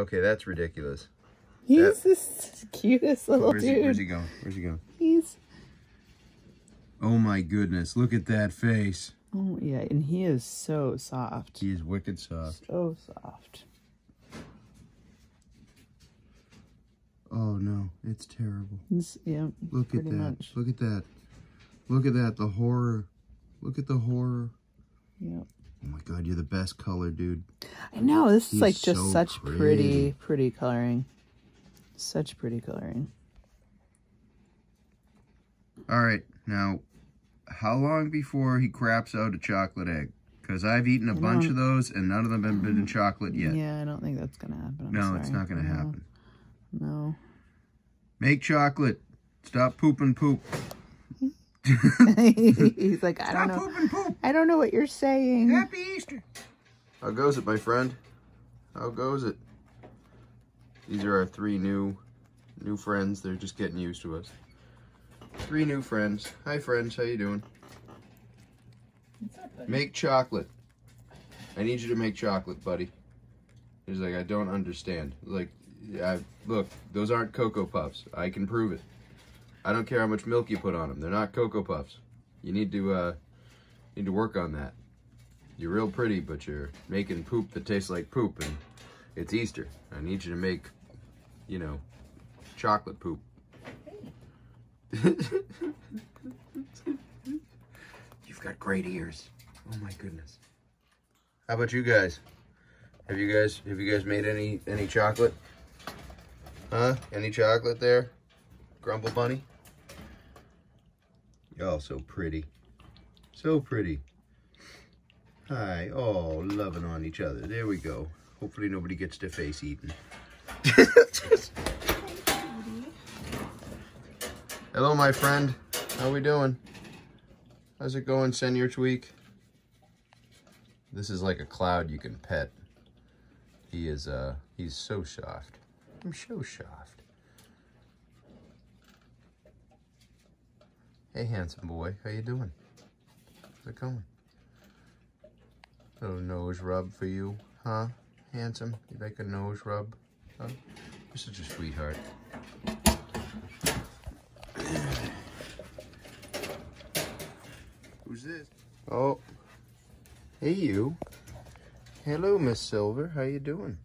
Okay, that's ridiculous. He's the cutest little Where's he, dude. where's he going? Where's he going? He's Oh my goodness, look at that face. oh yeah, and he is so soft. He is wicked soft. So soft. Oh no, it's terrible. He's yeah. Look at that. much. Look at that. Look at that. The horror. Look at the horror. God, you're the best color, dude. I know this is like just so such pretty, pretty. pretty coloring. Such pretty coloring. All right, now, how long before he craps out a chocolate egg? Because I've eaten a I bunch of those, and none of them have been in mm-hmm. chocolate yet. Yeah, I don't think that's gonna happen. I'm no, it's not going to No, happen. No. Make chocolate. Stop pooping poop. He's like, I Stop don't know. pooping poop. I don't know what you're saying. Happy Easter. How goes it, my friend? How goes it? These are our three new new friends. They're just getting used to us. Three new friends. Hi friends, how you doing? Make chocolate. I need you to make chocolate, buddy. He's like, I don't understand. Like, I, look, those aren't Cocoa Puffs. I can prove it. I don't care how much milk you put on them. They're not Cocoa Puffs. You need to, uh, need to work on that. You're real pretty, but you're making poop that tastes like poop, and it's Easter. I need you to make, you know, chocolate poop. You've got great ears. Oh my goodness. How about you guys? Have you guys have you guys made any any chocolate? Huh? Any chocolate there? Grumble bunny? Y'all so pretty. So pretty. Hi. Oh, loving on each other. There we go. Hopefully nobody gets their face eaten. Hello, my friend. How we doing? How's it going, Senior Tweak? This is like a cloud you can pet. He is, uh, he's so soft. I'm so soft. Hey, handsome boy. How you doing? How's it going? Little nose rub for you, huh? Handsome? You like a nose rub? Huh? You're such a sweetheart. Who's this? Oh. Hey, you. Hello, Miss Silver. How you doing?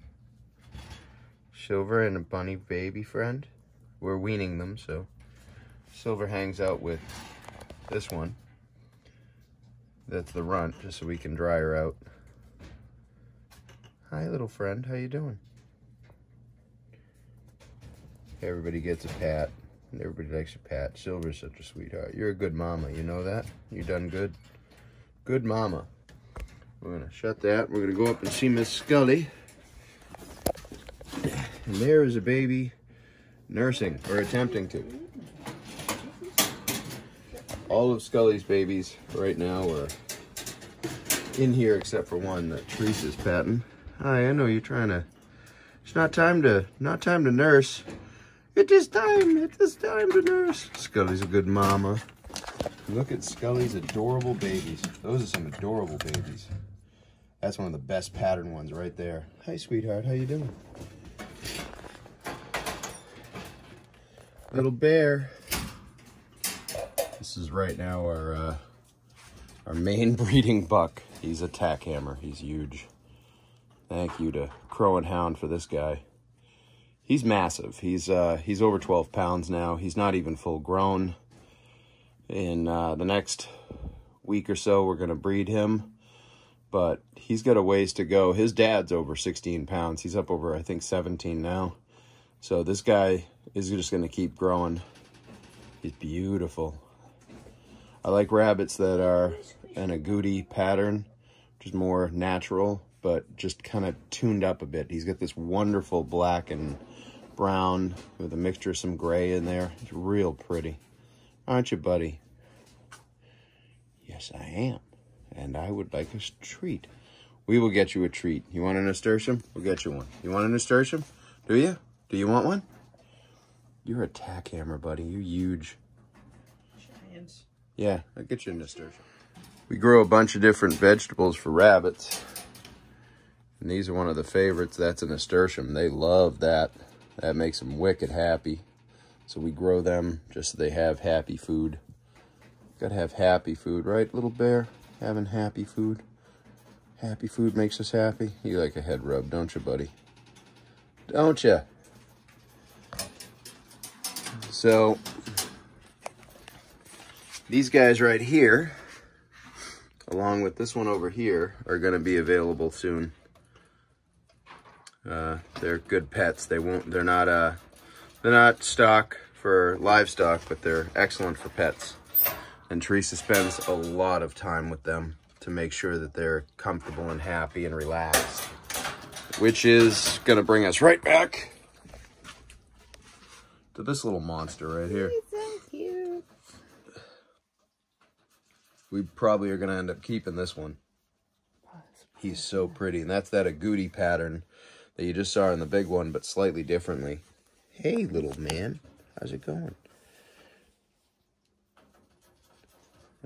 Silver and a bunny baby friend. We're weaning them, so Silver hangs out with this one. That's the runt, just so we can dry her out. Hi, little friend. How you doing? Everybody gets a pat. and Everybody likes a pat. Silver's such a sweetheart. You're a good mama. You know that? You done good? Good mama. We're going to shut that. We're going to go up and see Miss Scully. And there is a baby nursing, or attempting to. All of Scully's babies right now are in here except for one that Teresa's patting. Hi, I know you're trying to... It's not time to... Not time to nurse. It is time. It is time to nurse. Scully's a good mama. Look at Scully's adorable babies. Those are some adorable babies. That's one of the best pattern ones right there. Hi, sweetheart. How you doing? Little bear. This is right now our uh, our main breeding buck. He's a tack hammer. He's huge. Thank you to Crow and Hound for this guy. He's massive. He's uh, he's over 12 pounds now. He's not even full grown. In uh, the next week or so, we're gonna breed him, but he's got a ways to go. His dad's over 16 pounds. He's up over I think 17 now. So this guy is just gonna keep growing. He's beautiful. I like rabbits that are in agouti pattern, which is more natural, but just kind of tuned up a bit. He's got this wonderful black and brown with a mixture of some gray in there. It's real pretty. Aren't you, buddy? Yes, I am. And I would like a treat. We will get you a treat. You want a nasturtium? We'll get you one. You want a nasturtium? Do you? Do you want one? You're a tack hammer, buddy. You're huge. Yeah, I'll get you nasturtium. We grow a bunch of different vegetables for rabbits. And these are one of the favorites. That's a nasturtium. They love that. That makes them wicked happy. So we grow them just so they have happy food. Gotta have happy food, right, little bear? Having happy food. Happy food makes us happy. You like a head rub, don't you, buddy? Don't you? So, these guys right here, along with this one over here, are going to be available soon. Uh, they're good pets. They won't. They're not. Uh, they're not stock for livestock, but they're excellent for pets. And Teresa spends a lot of time with them to make sure that they're comfortable and happy and relaxed, which is going to bring us right back to this little monster right here. so cute. We probably are going to end up keeping this one. He's so pretty. And that's that agouti pattern that you just saw in the big one, but slightly differently. Hey, little man. How's it going?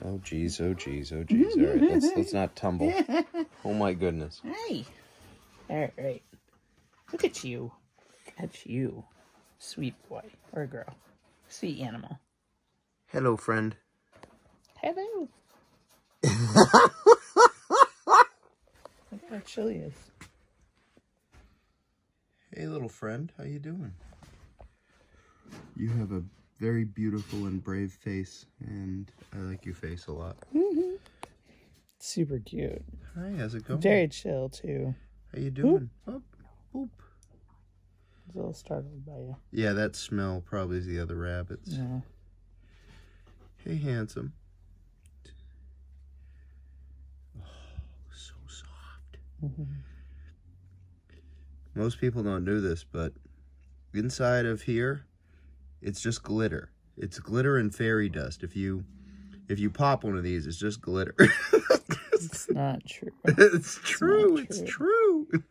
Oh, geez. Oh, geez. Oh, geez. All right. Let's, let's not tumble. Oh, my goodness. Hey. All right. Look at you. At you. Sweet boy or girl. Sweet animal. Hello, friend. Hello. Look how chilly is. Hey, little friend. How you doing? You have a very beautiful and brave face, and I like your face a lot. Mhm. Super cute. Hi, how's it going? Very chill too. How you doing? Oh, boop. I was a little startled by you. Yeah, that smell probably is the other rabbits. Yeah. Hey, handsome. Oh, so soft. Most people don't do this, but inside of here, it's just glitter. It's glitter and fairy dust. If you if you pop one of these, it's just glitter. It's not true. it's true. It's true. true.